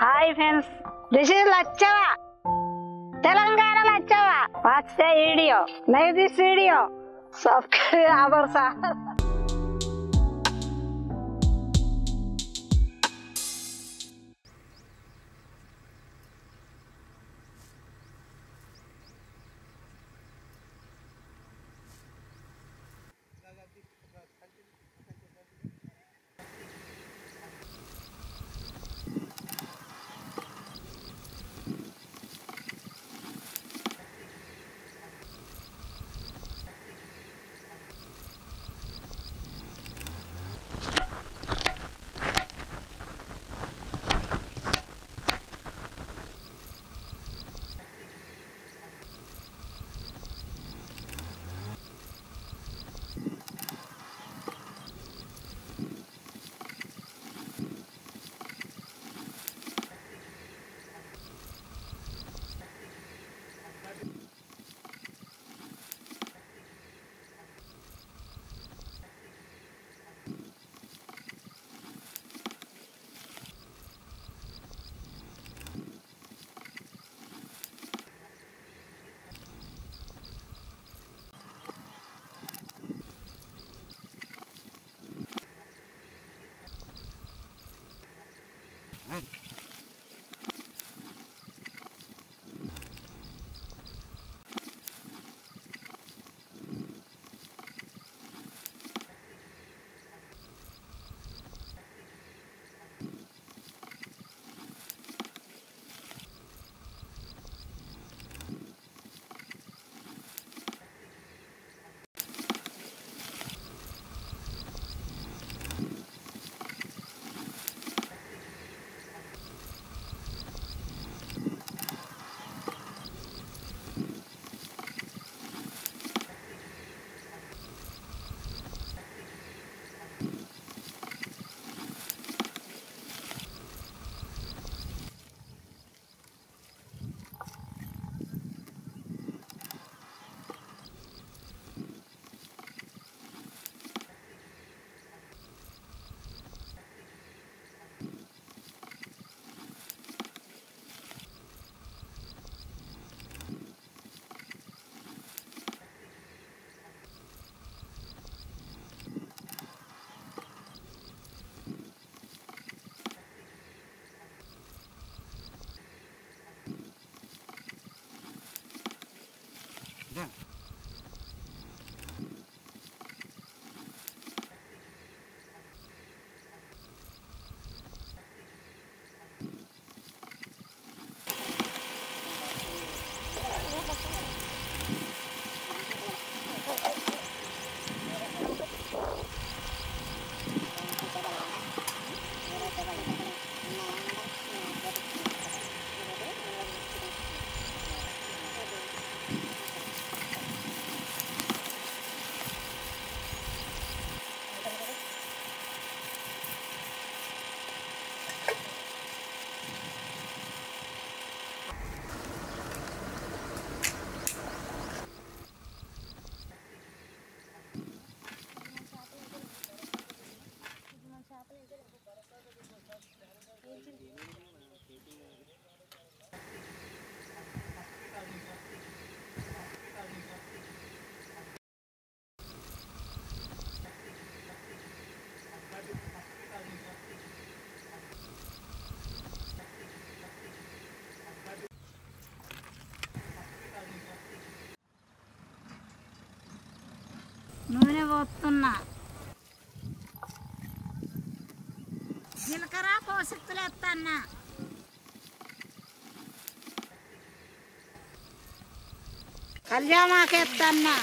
hi friends this is Lacchava Telangana Lacchava watch the video like this video subscribe our sir Yeah. పోతున్నా జీలకర్ర పోషక్తులు ఎత్తన్నా కళ్యామాకు ఎత్తన్నా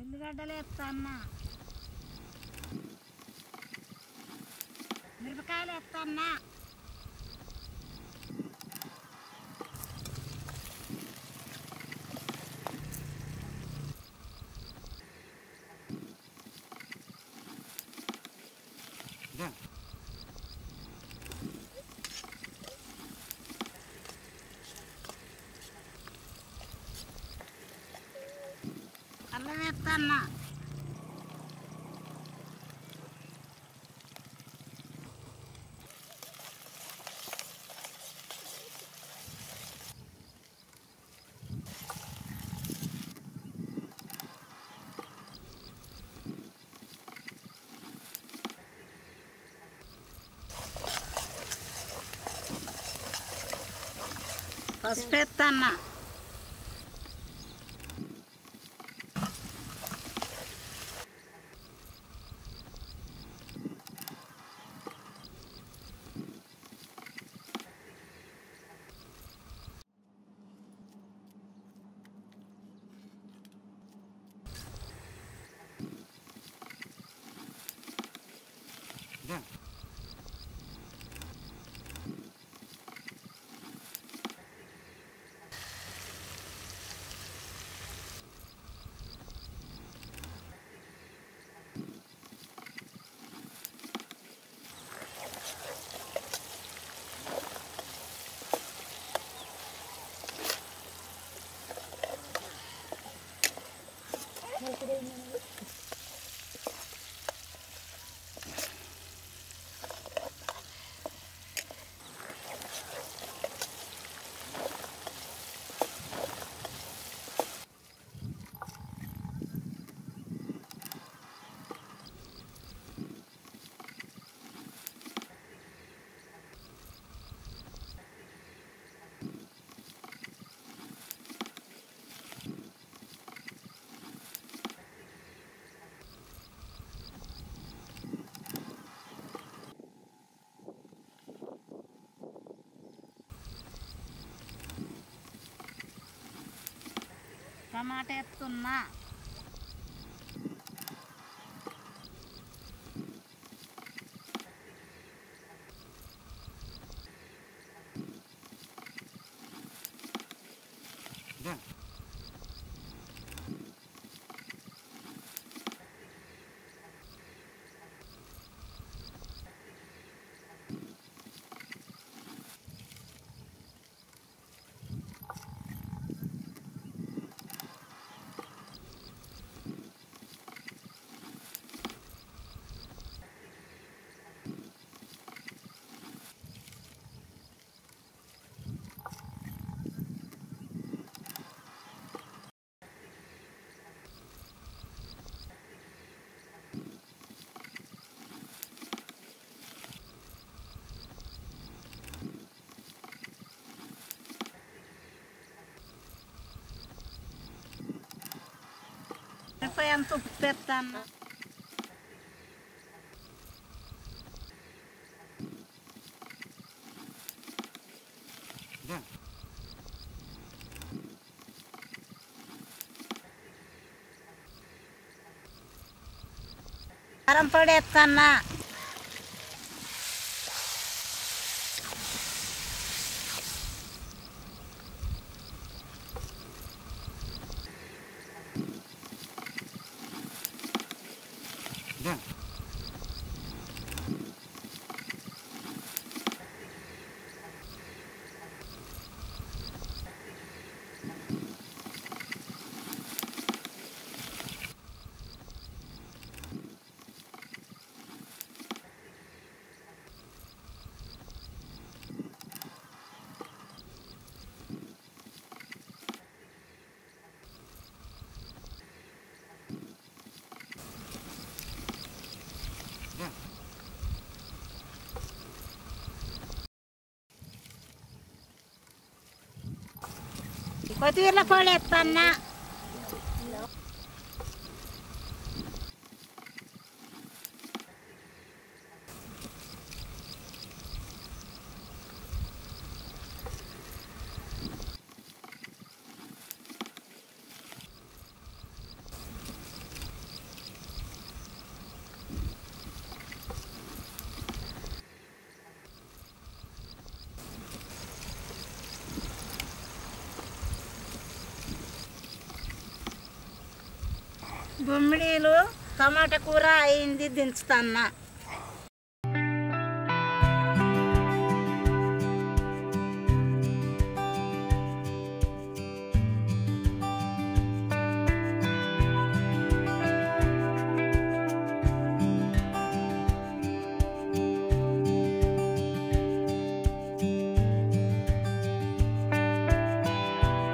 ఉల్లిగడ్డలు ఎత్తన్నా మిరపకాయలు ఎత్తన్నా ね危なったな。Aspetta, Anna. Tomato ఎత్తున్నా. En poi am făcut pertană. Da. Aram pădet cana. කොතිවිරල කෝලයක් පන්නා. గుమ్మిడీలు టమాటా కూర అయింది దించుతాన్నా.